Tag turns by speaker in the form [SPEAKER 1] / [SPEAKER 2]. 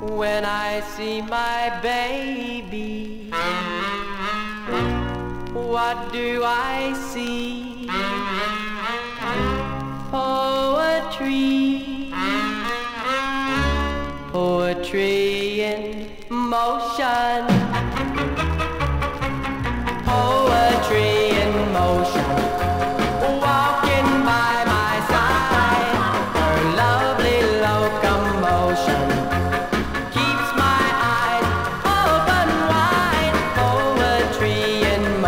[SPEAKER 1] when I see my baby. What do I see? Poetry, poetry in motion.